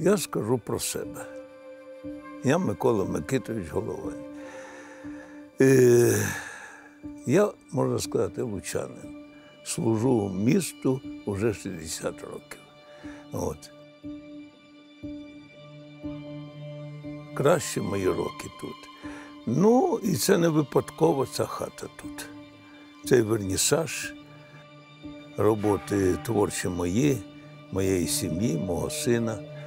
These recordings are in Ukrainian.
я скажу про себе. Я Микола Микитович Головай. Е, я, можна сказати, лучанин. Служу місту вже 60 років. От. Кращі мої роки тут. Ну, і це не випадково ця хата тут. Цей вернісаж, роботи творчі мої, моєї сім'ї, мого сина.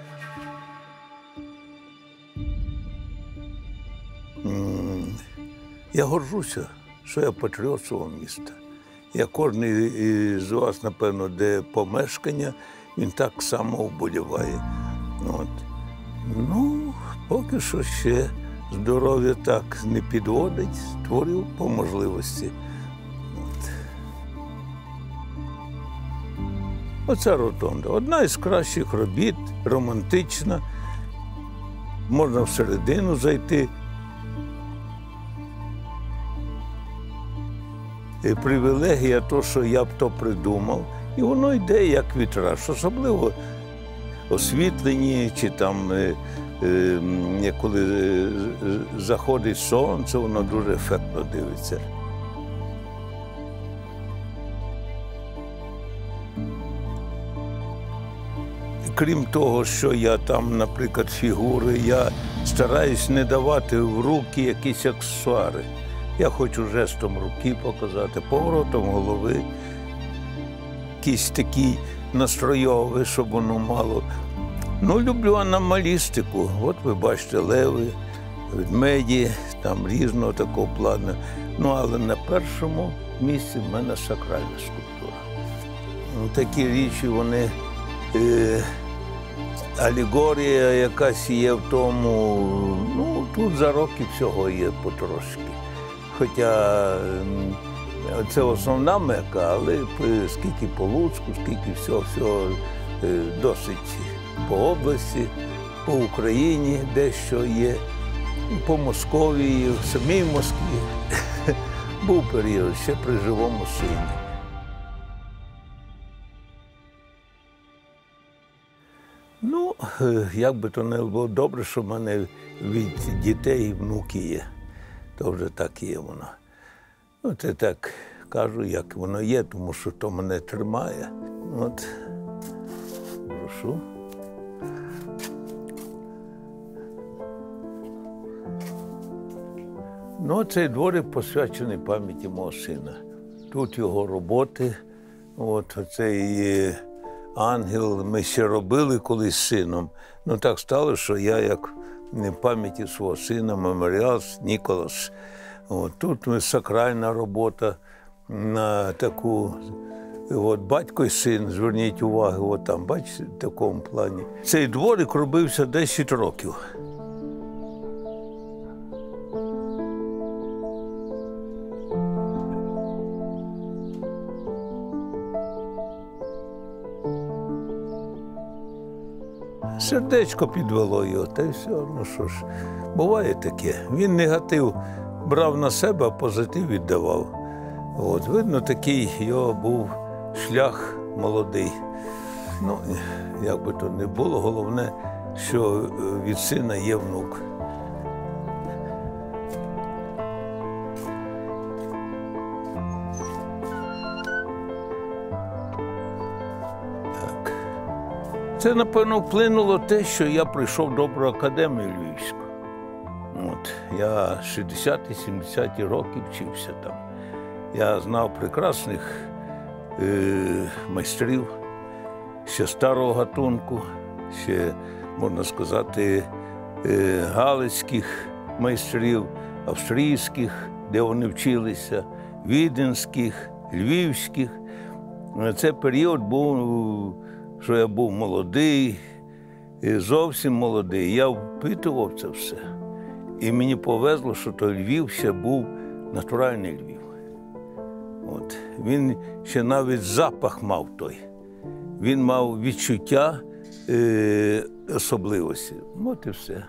Я горжуся, що я патріот свого міста. Я кожен із вас, напевно, де помешкання, він так само вболіває. От. Ну, поки що ще здоров'я так не підводить, створив по можливості. От. Оця ротонда. Одна із кращих робіт, романтична. Можна всередину зайти. Привілегія, то, що я б то придумав, і воно йде як вітраж, особливо освітлені, чи там, е, е, коли е, заходить сонце, воно дуже ефектно дивиться. Крім того, що я там, наприклад, фігури, я стараюсь не давати в руки якісь аксесуари. Я хочу жестом руки показати, поворотом голови, якийсь такий настройовий, щоб воно мало. Ну, люблю аномалістику. От ви бачите леви, ведмеді, там різного такого плану. Ну, але на першому місці в мене сакральна скульптура. Ну, такі річі, вони. Е, алегорія якась є в тому. Ну, тут за роки всього є потрошки. Хоча це основна мека, але скільки по Луцьку, скільки всього, всього е, досить по області, по Україні дещо є, по Московії, в самій Москві. Був період ще при живому сині. Ну, е, як би то не було добре, що в мене від дітей внуки є. То вже так є воно. Ну, це так кажу, як воно є, тому що то мене тримає. От, прошу. Ну, цей дворик посвячений пам'яті мого сина. Тут його роботи. От цей ангел ми ще робили колись з сином. Ну так стало, що я як пам'яті свого сина, меморіал Ніколас. От, тут сакральна робота на таку. От батько і син, зверніть увагу, от там, бачите, в такому плані. Цей дворик робився 10 років. Сердечко підвело його, та й все. Ну що ж, буває таке. Він негатив брав на себе, а позитив віддавав. От, видно, такий його був шлях молодий. Ну, як би то не було, головне, що від сина є внук. Це, напевно, вплинуло те, що я прийшов добру академію Львівську. От, я 60-70 роки вчився там. Я знав прекрасних е, майстрів, ще старого гатунку, ще, можна сказати, е, галицьких майстрів, австрійських, де вони вчилися, віденських, львівських. Е, Це період був, що я був молодий, і зовсім молодий. Я впитував це все. І мені повезло, що той Львів ще був натуральний Львів. От. Він ще навіть запах мав той. Він мав відчуття е, особливості. От і все.